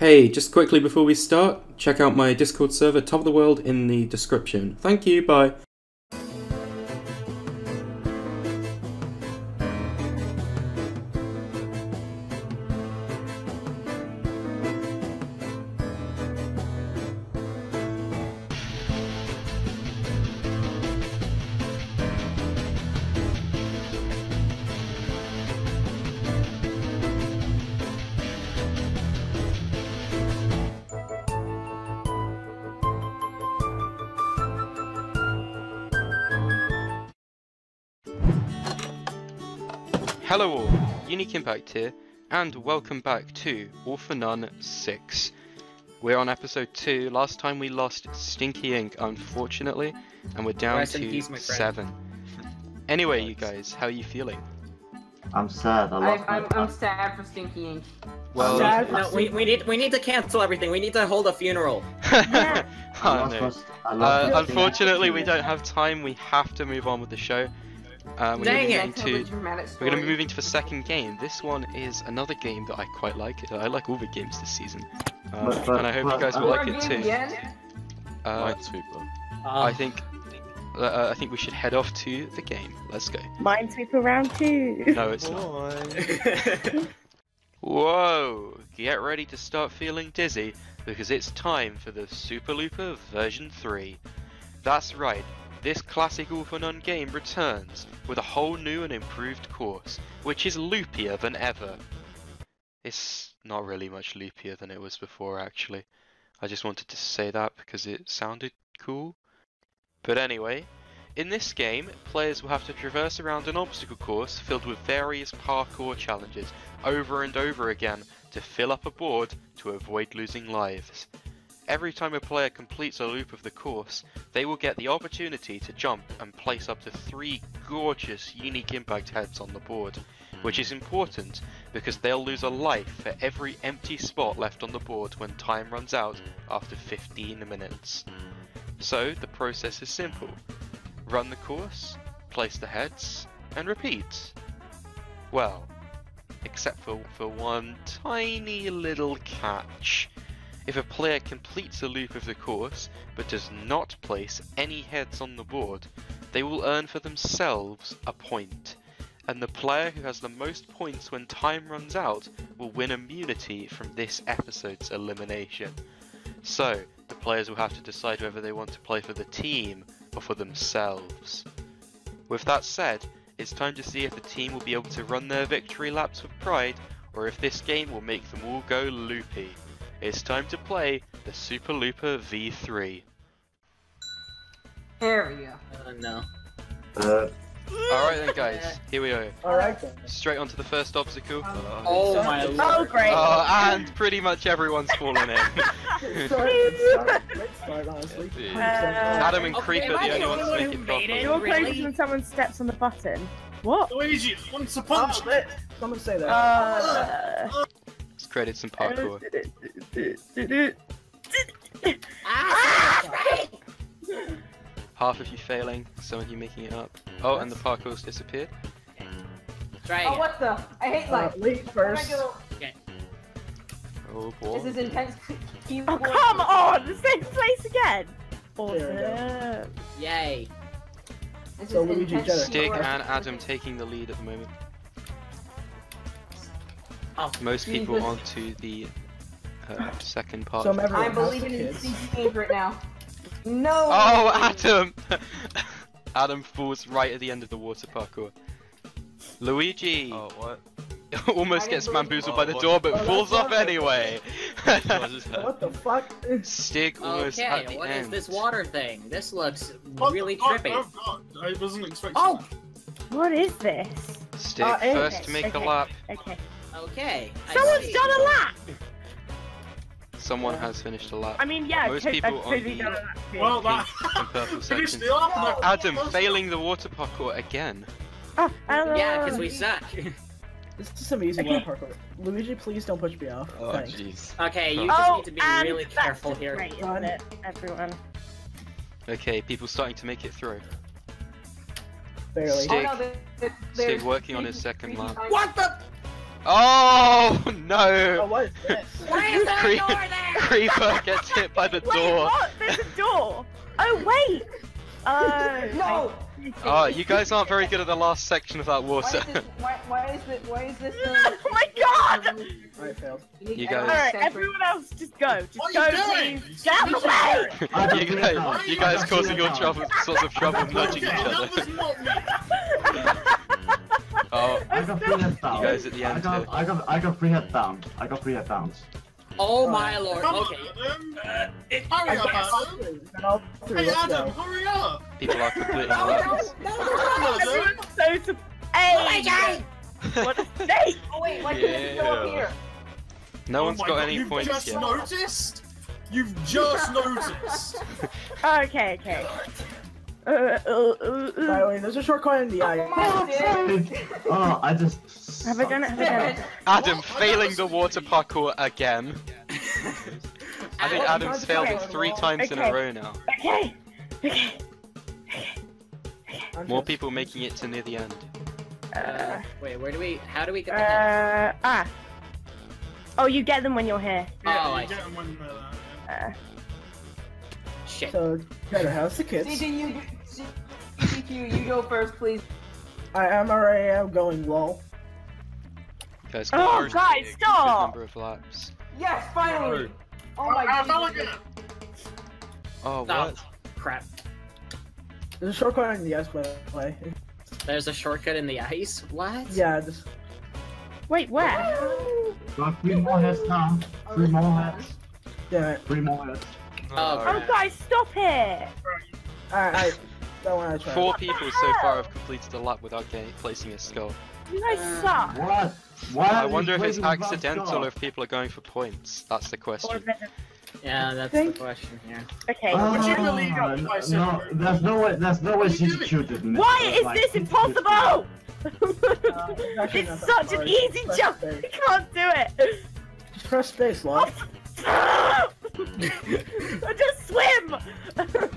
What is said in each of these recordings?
Hey, just quickly before we start, check out my Discord server, Top of the World, in the description. Thank you, bye. And welcome back to All for None 6. We're on episode 2, last time we lost Stinky Ink unfortunately, and we're down Rest in to peace, my friend. 7. Anyway you guys, how are you feeling? I'm sad. I I, lost I'm, my I'm sad for Stinky Ink. Well, Sad. No, we, we need we need to cancel everything. We need to hold a funeral. Yeah. oh, lost no. my- I lost Uh, my- unfortunately we don't have time, we have to move on with the show. Um, we're Dang moving it. on Tell the to We're going to be moving to the second game. This one is another game that I quite like. I like all the games this season. Uh, But- but- and I hope you but- guys will like it too. again? Uh, Uh, I think uh, I think we should head off to the game. Let's go. Minesweeper round two. No, it's not. Whoa! Get ready to start feeling dizzy because it's time for the Super Looper version 3. That's right, this classic All for None game returns with a whole new and improved course, which is loopier than ever. It's not really much loopier than it was before, actually. I just wanted to say that because it sounded cool. But anyway, in this game, players will have to traverse around an obstacle course filled with various parkour challenges over and over again to fill up a board to avoid losing lives. Every time a player completes a loop of the course, they will get the opportunity to jump and place up to three gorgeous unique impact heads on the board, which is important because they'll lose a life for every empty spot left on the board when time runs out after 15 minutes. So the process is simple. Run the course, place the heads, and repeat. Well, except for, for one tiny little catch. If a player completes a loop of the course but does not place any heads on the board, they will earn for themselves a point, and the player who has the most points when time runs out will win immunity from this episode's elimination. So, the players will have to decide whether they want to play for the team or for themselves. With that said, it's time to see if the team will be able to run their victory laps with pride, or if this game will make them all go loopy. It's time to play the Super Looper V3. There we go. uh, no. Uh, Alright then guys, here we go. Alright then. Straight onto the first obstacle. Oh my lord. Oh, great. Oh, and pretty much everyone's fallen in. Let's start, let's start, let's start, honestly. Uh, Adam and Okay, Creeper are the only ones to make it properly. You're Really? when someone steps on the button. What? Luigi wants a punch. Oh, let- someone say that. Uh, Let's create some parkour. Half of you failing, some of you making it up. Oh, and the parkour's disappeared. Try Oh, what the? I hate uh, life. late Oh my first. God. Oh This is intense Oh, come on! The same place again! There we go. Awesome. Yay. This So is Luigi, intense get. Stig and Adam taking the lead at the moment. Oh, Most people Jesus. onto the uh, second part. So I'm. I'm believing in kids? Stinky right now. No! Oh, Adam! Adam falls right at the end of the water parkour. Luigi Oh, what? almost gets bamboozled Oh, by the what? door but Oh, falls that's off anyway. What just What happened? the fuck? Stig almost at okay. the What is end. this water thing? This looks What really trippy. Oh I wasn't expecting Oh! that. What is this? Stig Uh, okay, first to make okay. a lap. Okay. Okay. Someone's done a lap! Someone has finished a lap. I mean, yeah, Most people I've on the- done a lap. Well, that and purple finished section. the lap. and that- Adam failing the water parkour again. Oh, hello. Yeah, because we suck. This is some easy lap parkour. Luigi, please don't push me off. Oh, Thanks. jeez. okay, you Oh, just need to be and really careful here. Great, isn't it, everyone? Okay, people starting to make it through. Barely. Stig. Oh, no, there- there- Stig there's working on his second creepy lap. What the? Oh Oh, no! what is this? Why is there a Cre- door there? Creeper gets hit by the Wait, door. what? There's a door. Oh wait. Uh. No! Oh, you guys aren't very good at the last section of that Why water. is this? Why, why is this? Why is this? I- oh my god! Alright, failed. You guys- Alright, everyone else, just go. Just What go, are you please. Get out of the way! You guys, you guys causing all trouble, sorts of trouble nudging each other. I got three heads down. You guys at the I got. I got, I got three heads down. I got three heads down. Oh my lord. Come Okay. on, Adam. Uh, it- Hurry up, got Adam. three, and all three, Hey, let's Adam, go. hurry up. people are completely No, relaxed. no, no, no, Come on, no, Adam. Everyone's so Oh my surprised. god! What a state! Oh wait, why can't it go up Yeah. here? No Oh one's my got God, any You've points just yet. noticed? You've just noticed. Okay, okay. Uh, uh, uh, By uh. the way, there's a shortcut in the eye. Come on, oh, I just. Have I done it? Have I done it? Adam What? failing the water parkour again. I think Adam's failed it three times in a row now. Okay. Okay. I'm More people making it to near the end. Uh, Wait, where do we? How do we get the uh, ah. Oh, you get them when you're here. Yeah, Oh, I you get 'em when they're there. Uh, Shit. So, better how's the kids? CG, you, CQ, you go first, please. I am already am going low. You guys Oh, got a guys, good stop! number of laps. Yes, finally. Oh my Ah, god. again. Oh, Oh, what? crap. There's a shortcut in the ice, by the way. There's a shortcut in the ice? What? Yeah, just wait, where? Got three more heads down. Three more heads. yeah. Three more heads. Oh, Oh, guys, stop it! Alright, I don't want to try. Four people so far have completed a lap without getting, placing a skull. You guys Uh, suck. What? Why I wonder if it's accidental or if people are going for points. That's the question. Yeah, that's Think- the question here. Okay. Ah, Would you believe no, it? I said- no, there's no way. There's no way What are you she's doing? Why It's is like- this impossible? Uh, it's such an easy Press jump. space. I can't do it. Just press space, love. I just swim.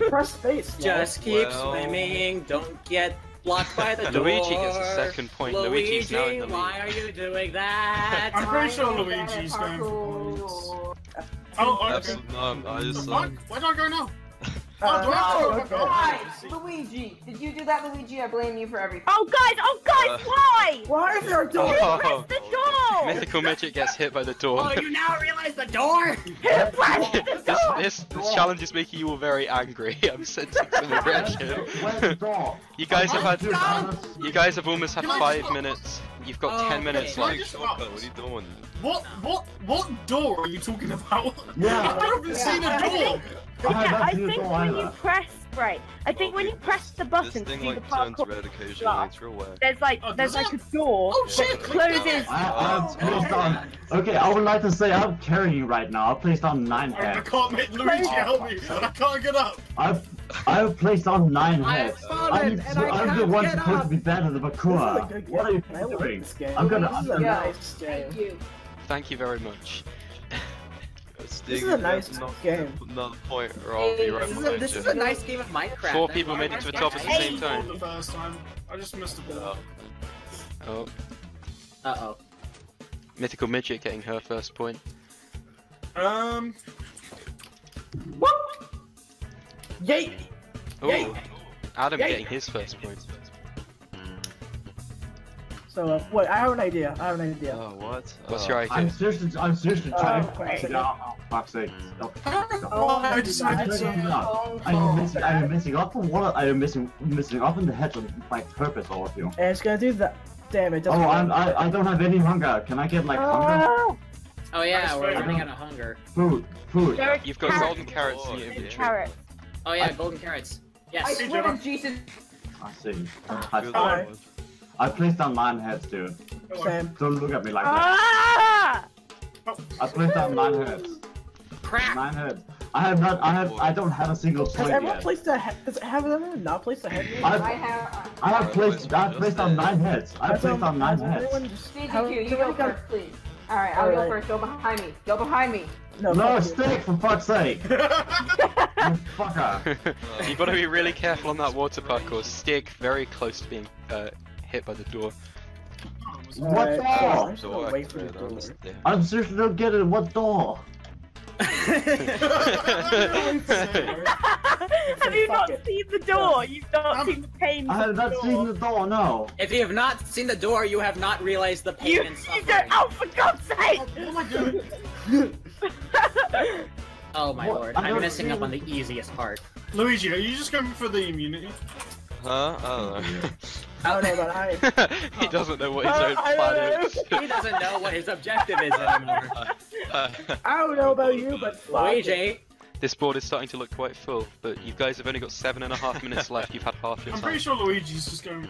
Press space. Just keep Well- swimming, don't get blocked by the door. Luigi gets a second point. Luigi, Luigi's now in the lead. why are you doing that? I'm pretty sure Luigi's going for points. Oh, okay. Absolutely not. I just Fuck, um, where do I go now? Uh, do I have to go okay. Why? Luigi, did you do that, Luigi? I blame you for everything. Oh, guys. Oh, guys. Uh, Why? Why is there a door? Oh. Press the door. Mythical Midget gets hit by the door. Oh, you now realize the door? Who the door? this, this challenge is making you all very angry. I'm sensing some aggression. Where's the door? you guys have had, you guys have almost had five minutes. You've got Oh, ten minutes okay. Can left. just- shortcut, what are you doing? What, what, what door are you talking about? Yeah. I haven't seen a I door. Think- I Yeah, I think door when you either. press right, I think when you press the This button to thing do the like turns parkour, red occasionally, Yeah. it's real there's like Oh, there's does like a door Oh that shit! click that. closes. I, I've placed on. Okay, I would like to say I'm carrying right now. I've placed on nine heads. I can't make Luigi help me. I can't get up. I've I've placed on nine I heads. found I'm, it, and I I'm the can't one get supposed up. to be better than This is a Bakura. What are you game. I like doing? this game. I'm gonna. This I'm gonna. Thank you. Thank you very much. This is a nice game. Another point, or I'll be right This is, a, this you. is a nice game of Minecraft. Four people made it to the top at the same time. The first time. I just missed a ball. Oh, Uh-oh. Mythical Midget getting her first point. Um, Yay! Oh, Yay. Adam Yay. getting his first point. So, uh, wait, I have an idea. I have an idea. Oh, what? What's Oh. your I'm idea? seriously. I'm seriously Oh, trying. fuck's sake. Mm. No, oh, fuck's sake. Oh, I don't know why I decided to. I'm missing. I am missing up on what I am missing. Missing up in the heads on my purpose, all of you. And it's gonna do that. Damn it! Oh, doesn't I'm, I I don't have any hunger. Can I get like ah! hunger? Oh, Oh yeah, we're running out of hunger. Food, food. there You've got carrots. golden carrots in your Carrots. inventory. Carrots. Oh yeah, golden carrots. Yes. Hey, swear to Jesus. I see. I I, that one. I placed on nine heads, dude. Sam. Don't look at me like Ah! that. I placed on nine heads. Crap. Nine heads. I have not. I have. I don't have a single point Has everyone yet. placed a head? Does have everyone not placed a head? yet? I- I have. I have placed. I have placed on nine heads. I have placed on nine heads. everyone just- you go got- first, please. Alright, I'll go first. Go behind me. Go behind me. No, No, fuck stick for fuck's sake! You fucker! You've got to be really careful on that water parkour. Stick very close to being uh, hit by the door. What Alright, door? I'm just gonna Door the door. I'm seriously don't get it. What door? Have you not seen the door? You've not Um, seen the pain. I have not seen the door. No. If you have not seen the door, you have not realized the pain You, and you don't. Oh, for God's sake! What am I doing? Oh my What? lord, I I'm don't up on the easiest part. Luigi, are you just going for the immunity? Huh? I don't know. I don't know, but I. he doesn't know what his Uh, own plan is. He doesn't know what his objective is anymore. I don't know about you, but. Luigi, This board is starting to look quite full, but you guys have only got seven and a half minutes left. You've had half your I'm time. pretty sure Luigi's just going.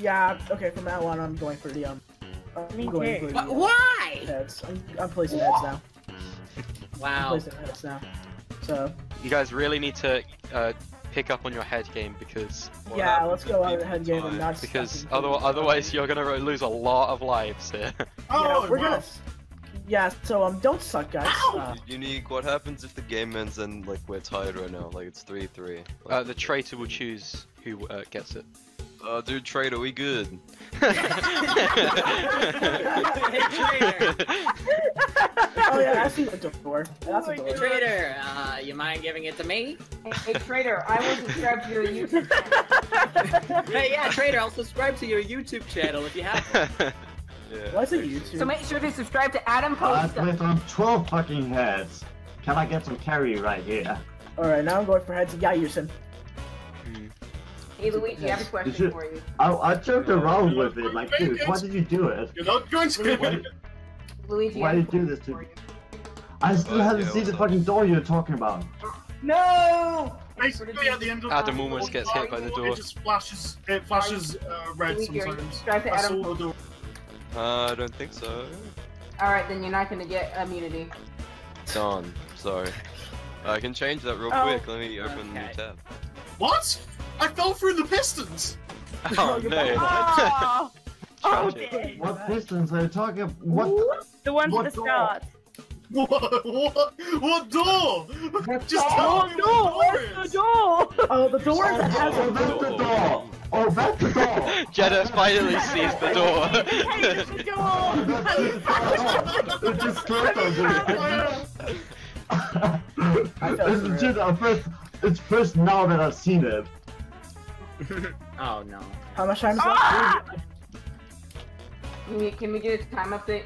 Yeah. Okay. From now on, I'm going for the um. I'm Me going too. for Wh- the why? heads. I'm, I'm placing heads now. I'm Wow. placing heads now. So You guys really need to uh, pick up on your head game because yeah, happened let's go out people head game and not because stuck otherwise, otherwise you're gonna lose a lot of lives here. Oh, yeah, we're gonna. Yeah. So um, don't suck, guys. Uh, Unique, what happens if the game ends and like we're tied right now? Like it's 3-3. Like, Uh, the traitor will choose who uh, gets it. Oh dude, trade, are we good? Traitor. oh yeah, I see the door. That's a door. Traitor, uh, you mind giving it to me? Hey, hey Trader, I will subscribe to your YouTube channel. Hey, yeah, Traitor, I'll subscribe to your YouTube channel if you have one. Yeah. What's a YouTube? So make sure to subscribe to Adam I Post. placed on 12 fucking heads. Can I get some carry right here? All right, now I'm going for heads. Yeah, Yusin. Hey Luigi, I have a question you- for you. I, I joked around with it. Like, dude, why did you do it? You're not going to. Why, Luigi, why I did you do this question to me? I still What? haven't Yeah, seen the fucking door you're talking about. No! Basically, at the end of Adam almost gets hit by the door. It just flashes. It flashes uh, red Luigi, sometimes. I saw the door. Uh, I don't think so. Alright, then you're not gonna get immunity. Done. Sorry. I can change that real Oh. quick. Let me open a Okay. new tab. What? I fell through the pistons. Oh no! Oh, oh dear. What pistons are you talking about? What? The one What at the door? start. What? What? What door? Just door? tell Oh me door Where's the door? Oh, the door Oh, that has oh, a that's the door! Oh, that's the door! Jeddah finally sees the door. Hey, the door! It just clicked on me. I felt It's for legit. it. uh, First, it's first now that I've seen it. Oh no. How much time is left? Ah! Can we, can we get a time update?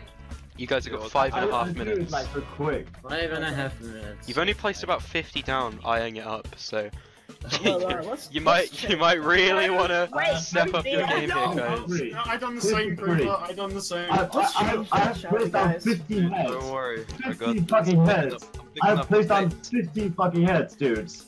You guys have got five and a I- I half do it, minutes. Like so quick. Five and a half minutes. You've only placed about 50 down, eyeing it up, so Well, alright, let's- you let's might check. you might really want to Wait, step up your no, game here, guys. Three. I done the same, three. Cooper. I done the same. I, Let's I, change I, that, I've placed down guys? 15 heads. Don't worry. I got 15 fucking heads. I'm picking I've placed on pace. 15 fucking heads, dudes.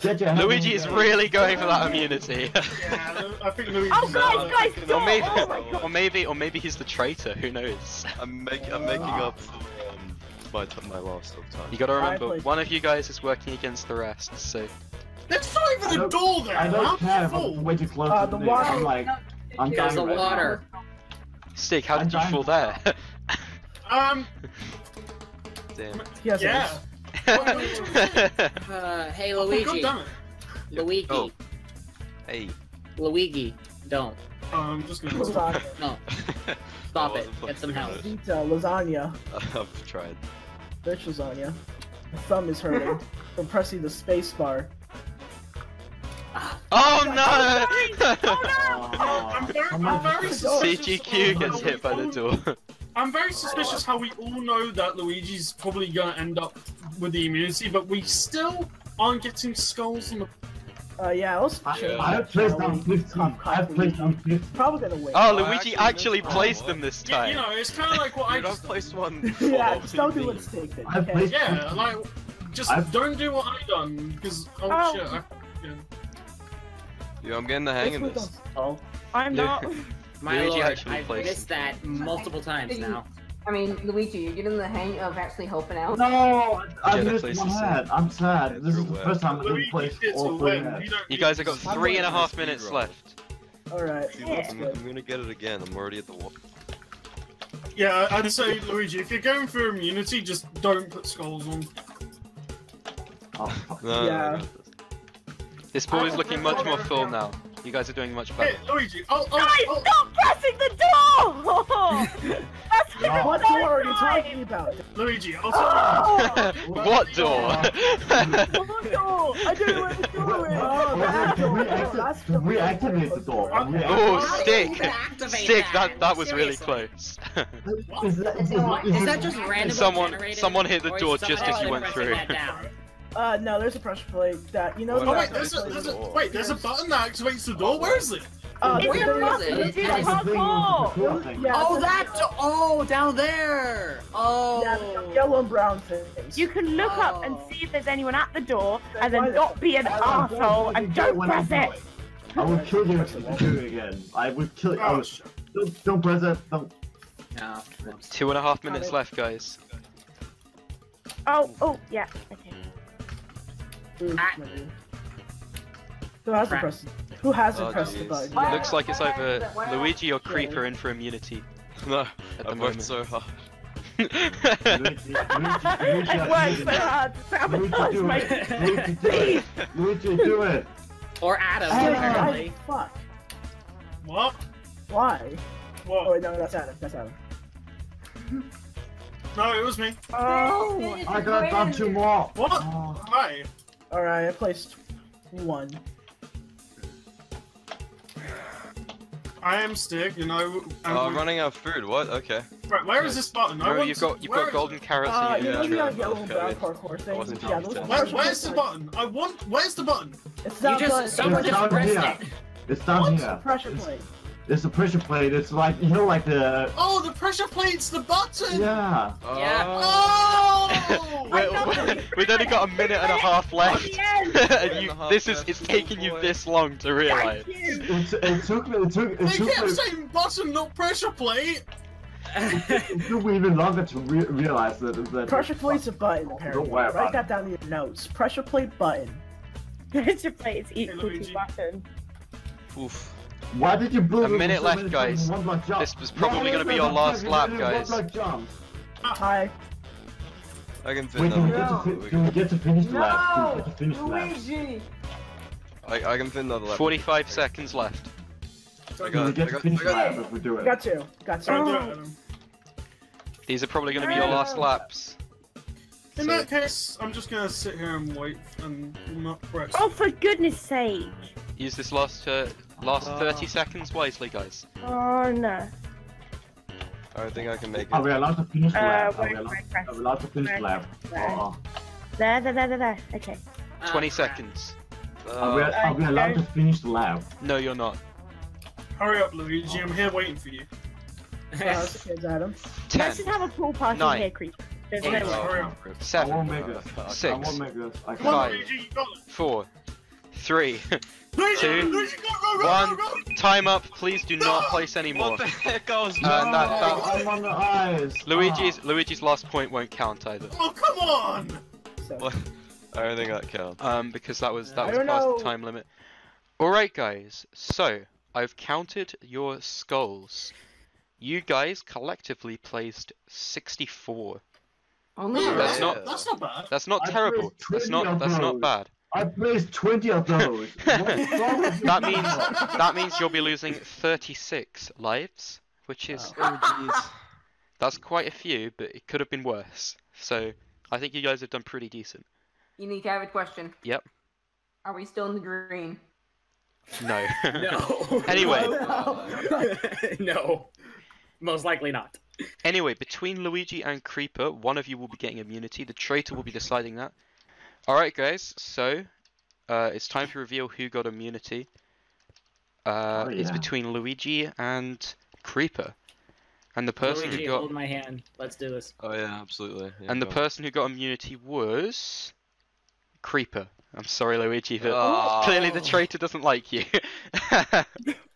Get your head Luigi is really going for that immunity. yeah, I think Luigi's. Oh, guys, guys, or maybe, Oh my god! or maybe, or maybe he's the traitor. Who knows? I'm making. I'm making up for um, my t- my loss of time. You got to remember, one of you guys is working against the rest. So There's not I even a don't- door there. I How don't care if full? I'm way too close Uh, to the the water- I'm like, I'm There's dying the right now. water. Stig, how I'm did you dying. fall there? Um, Damn. He has yeah. Ace. Uh, hey Oh, Luigi. God. Luigi. Oh. Hey. Luigi. Don't. Oh, I'm just gonna. Lasagna. No. Stop it. Get some help. Pizza, lasagna. I've tried. Bitch lasagna. My thumb is hurting from pressing the space bar. oh no! Oh, I'm very, I'm very. CGQ gets hit by the door. I'm very suspicious how we all know that Luigi's probably gonna end up with the immunity, but we still aren't getting skulls on the. Uh, yeah, let's I, change. I have placed on Shall we? 15. Cough, cough, I've placed on 15. Probably gonna win. Oh, I Luigi actually actually placed them this Yeah, time. you know, it's kind of like what I just. placed one. yeah, just don't do What what do you mean? Steak did. I've Okay. placed- Yeah, like just I've- don't do what I done because oh, Oh. shit. I, yeah. Yeah, I'm getting the hang of this. Oh, I'm Lu- not. My Luigi lord, I've plays missed that multiple times now. I mean, Luigi, you're getting the hang of actually helping out. No, I Jeddah missed plays one the I'm sad. This is the They're first time I didn't Luigi place gets a all three win. You, You guys have got three and a half minutes run. left. alright. Yeah. I'm, I'm gonna get it again. I'm already at the wall. Yeah, I'd say Luigi, if you're going for immunity, just don't put skulls on. Oh. No, no, Yeah. I got this. This board is looking much more full now. You guys are doing much Hey, better. Luigi, I'll, I'll, Guys, I'll, stop pressing the door! That's No. What door are you talking about? Luigi, I'll tell you. Oh, what door? what door? I don't know where the door is. Oh, we door. exit- That's can we door. activate the door? Oh, How do stick! Stick, that? that, that was really close. Is that, is, Is that just randomly Someone- someone hit the door just as you went through. that down? Uh, no, there's a pressure plate that you know. Oh wait, there's a, there's a is- wait, there's a button that activates the door. Where is it? Uh, It's there a is- It's is- a That's the thing with the parkour. control thing. Yeah, Oh, that! Oh, down there! Oh. Yeah, yellow and brown things. You can look up and Oh. see if there's anyone at the door, and then not be an asshole and don't when I press it. I will kill you if you do it again. I will kill you. Oh, don't, don't press it. Don't. No. Two and a half minutes left, guys. Oh, oh, yeah. Okay. Ooh, Ah. maybe. Who hasn't Crap. pressed? Who hasn't Oh, pressed the button? Why- Looks like it's either is it- why not? Luigi or Creeper in for immunity. No, At the I worked moment. so hard. Luigi, Luigi, Luigi, I worked so hard to sabotage do my. it. Luigi, do it. Luigi, do it. Or Adam, Oh, apparently. I, fuck. What? Why? Oh wait, no, that's Adam. That's Adam. No, it was me. Oh, I got done two more. What? Oh. Hi. All right, I placed one. I am Stick, and I. w- Oh, I'm running out of food. What? Okay. Right, where is this button? I No, want you've got you've where got is golden carrots Uh, in you your know the yeah, yellow and brown okay. parkour thing? Yeah, those. Where, where's the button? I want. Where's the button? It's You just, someone just down pressed here. it. It's down What's here. the pressure It's- plate? It's a pressure plate. It's like you know, like the Oh, the pressure plate's the button. yeah. Yeah. Oh. We're- we're- We've only got a minute and a half left, the and you, this is it's taking you this long to realize. It, it took me. It took. It They took kept me. saying button, not pressure plate. It took me even longer to re- realize that. that Pressure plate's a button, oh, apparently. Don't worry Write about that down in your notes. Pressure plate button. Pressure plate is equal Luigi. to button. Oof. Why did you blow A minute left, many guys. times in one block jump? This was probably gonna be is your last one lap, guys. Hi. I can fit Wait, can we, get to, lap. fi- can we get to finish the lap? Can we No! get to finish the lap? Luigi! I, I can fit another lap. Forty-five seconds left. I Can we got, I get to got, finish I the got, lap if we do it? Got two. Got two. Don't do it, Adam. These are probably going to be your last laps. In So- that case, I'm just gonna sit here and wait and not press. Oh, for goodness sake! Use this last uh, last thirty seconds wisely, guys. Oh no. I don't think I can make it. Are we it. allowed to finish the Uh, lap? Are we allowed, I press? are we allowed to finish the Where lap? do I press? Oh, There, there, there, there, there. Okay. Twenty Ah, crap. seconds. are, we, Uh, are we allowed to finish the lab? No, you're not. Hurry up, Luigi. I'm here waiting for you. Uh, how's the Adam? Ten, Let's just have a pool party Nine. here, creep. There's Eight. no way. Hurry up. I seven, won't make this. I Six. won't make this. I Come on, Five. Luigi, you got it. four, three. Luigi, Two, one. go, go. Time up. Please do not place anymore. what the heck? I was Uh, that- that- I'm on the eyes. Luigi's Luigi's last point won't count either. Oh, come on. So, What? I don't think that counts. Um, because that was that was past know. the time limit. All right, guys. So I've counted your skulls. You guys collectively placed sixty-four. Only Yeah, That's that? not- That's not bad. That's not terrible. That's not that's not bad. I placed 20 of those. What's wrong with you That means that means you'll be losing thirty-six lives, which is Oh that's quite a few, but it could have been worse. So I think you guys have done pretty decent. Unique, I have a question. Yep. Are we still in the green? No. No. Anyway. no. Most likely not. Anyway, between Luigi and Creeper, one of you will be getting immunity. The traitor will be deciding that. Alright, guys, so uh, it's time to reveal who got immunity. Uh, Oh, It's between Luigi and Creeper. And the person Luigi, who got hold my hand. Let's do this. Oh yeah, absolutely. Yeah, and the on. person who got immunity was Creeper. I'm sorry, Luigi, but Oh. clearly the traitor doesn't like you.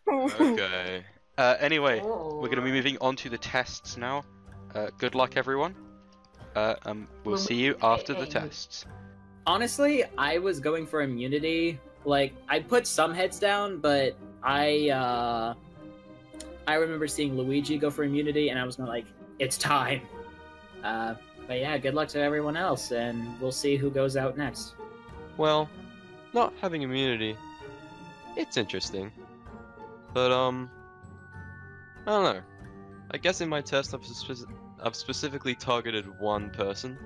Okay. uh, anyway, Oh. we're going to be moving on to the tests now. Uh, good luck, everyone. Uh, um, we'll see you after the tests. Honestly, I was going for immunity. Like, I put some heads down, but I, uh. I remember seeing Luigi go for immunity, and I was like, it's time. Uh, but yeah, good luck to everyone else, and we'll see who goes out next. Well, not having immunity, it's interesting. But um, I don't know. I guess in my test, I've, spec- I've specifically targeted one person.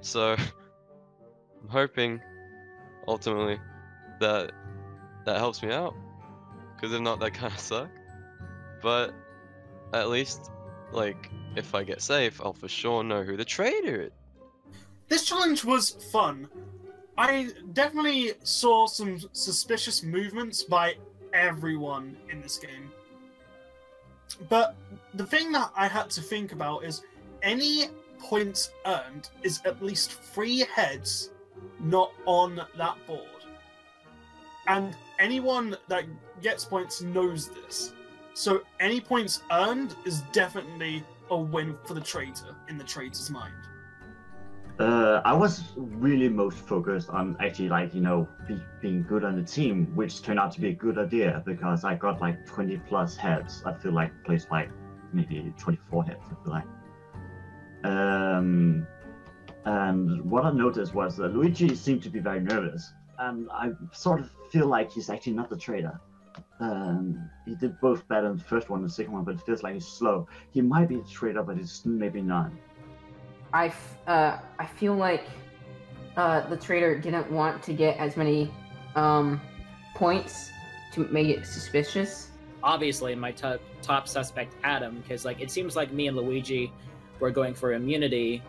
So, I'm hoping, ultimately, that that helps me out. Because if not, that kind of suck. But, at least, like, if I get safe, I'll for sure know who the traitor is. This challenge was fun. I definitely saw some suspicious movements by everyone in this game. But the thing that I had to think about is any points earned is at least three heads not on that board. And anyone that gets points knows this. So any points earned is definitely a win for the traitor in the traitor's mind. Uh, I was really most focused on actually like you know be, being good on the team, which turned out to be a good idea because I got like 20 plus heads. I feel like placed like maybe 24 heads. I feel like. Um, and what I noticed was that Luigi seemed to be very nervous, and I sort of feel like he's actually not the traitor. Um, he did both better in the first one and the second one, but it feels like he's slow. He might be the traitor, but he's maybe not. I, f- uh, I feel like uh, the trader didn't want to get as many um, points to make it suspicious. Obviously, my top top suspect Adam, because like it seems like me and Luigi were going for immunity,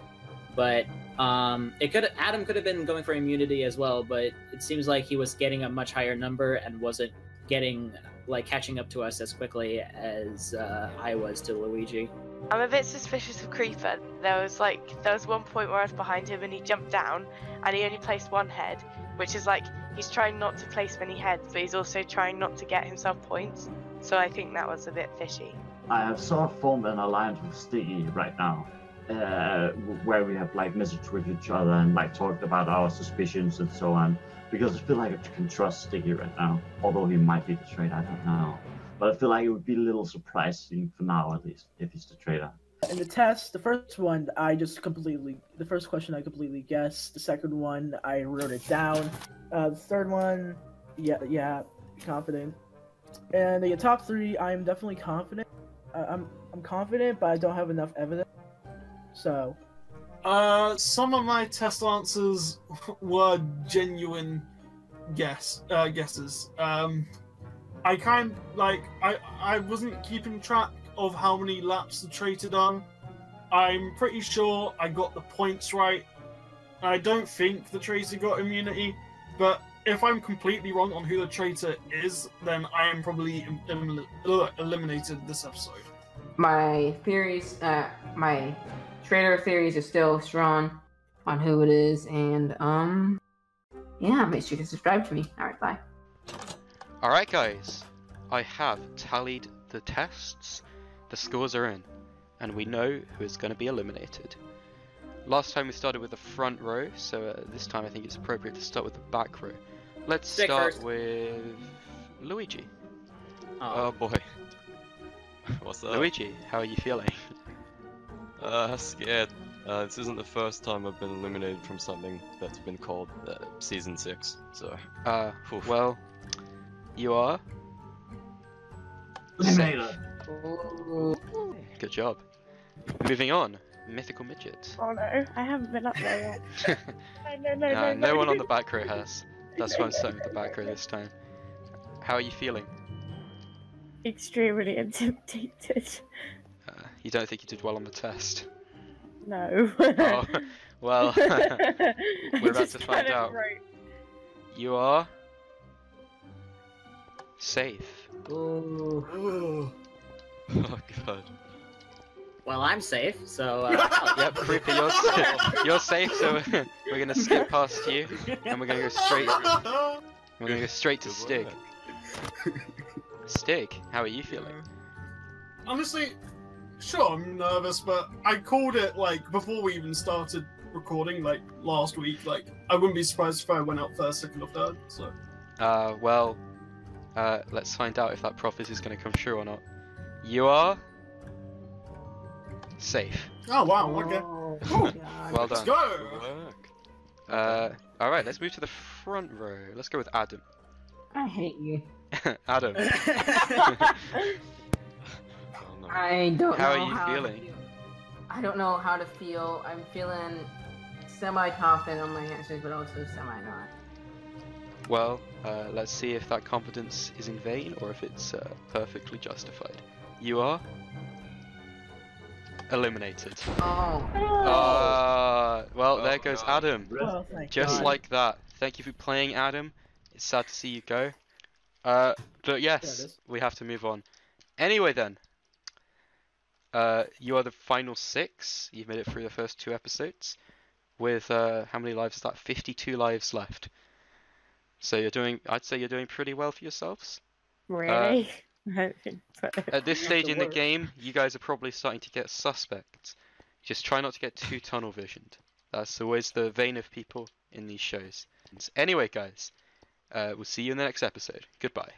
but um, it could Adam could have been going for immunity as well, but it seems like he was getting a much higher number and wasn't getting like catching up to us as quickly as uh, I was to Luigi. I'm a bit suspicious of Creeper. There was like there was one point where I was behind him and he jumped down and he only placed one head, which is like he's trying not to place many heads, but he's also trying not to get himself points. So I think that was a bit fishy. I have sort of formed an alliance with Sticky right now, uh, where we have like messaged with each other and like talked about our suspicions and so on. Because I feel like I can trust Sticky right now, although he might be the traitor. I don't know, but I feel like it would be a little surprising for now at least if he's the traitor. In the test, the first one I just completely, the first question I completely guessed. The second one I wrote it down. Uh, the third one, yeah, yeah, confident. And the top three, I'm definitely confident. I'm I'm confident, but I don't have enough evidence. So Uh, some of my test answers were genuine guess uh, guesses. Um, I kind like I I wasn't keeping track of how many laps the traitor done. I'm pretty sure I got the points right. I don't think the traitor got immunity, but if I'm completely wrong on who the traitor is, then I am probably elim- elim- eliminated this episode. My theories, uh, my trader theories are still strong on who it is, and um, yeah, make sure you subscribe to me. All right, bye. Alright, guys. I have tallied the tests. The scores are in. And we know who is going to be eliminated. Last time we started with the front row, so uh, this time I think it's appropriate to start with the back row. Let's Stick start first. with Luigi. Oh boy. What's up? Luigi, how are you feeling? Uh, scared. Uh, this isn't the first time I've been eliminated from something that's been called uh, Season 6, so... Uh, Oof. well, you are. Eliminator. Good job. Moving on, Mythical Midget. Oh no, I haven't been up there yet. no, no, Uh, no one on the back row has. That's why I'm starting with the back row this time. How are you feeling? Extremely intimidated. You don't think you did well on the test? No. Oh, well, we're about to find out. wrote- you are safe. Ooh. Oh god. Well, I'm safe, so uh, Yep, Creeper, you're, sa- you're safe. So we're gonna skip past you, and we're gonna go straight. We're gonna go straight to Good Stig. Stig, how are you feeling? Honestly, sure, I'm nervous, but I called it like before we even started recording, like last week. Like, I wouldn't be surprised if I went out first, second, or third. So, Uh, well, uh, let's find out if that prophecy is gonna come true or not. You are safe. oh wow, okay, Well let's done. go. Good work. Uh, all right, let's move to the front row. Let's go with Adam. I hate you. Adam, I don't How know are you how to feeling? feel. I don't know how to feel. I'm feeling semi-confident on my answers, but also semi-not. Well, uh, let's see if that confidence is in vain or if it's uh, perfectly justified. You are eliminated. Oh. Uh, well, Oh, there goes God. Adam. Oh, Just God. like that. Thank you for playing, Adam. It's sad to see you go. Uh, but yes, is. we have to move on. Anyway, then. Uh, you are the final six. You've made it through the first two episodes. With uh, how many lives is that? 52 lives left. So you're doing. I'd say you're doing pretty well for yourselves. Really? At this stage in the game, you guys are probably starting to get suspects. Just try not to get too tunnel visioned. That's always the vein of people in these shows. Anyway, guys, uh, we'll see you in the next episode. Goodbye.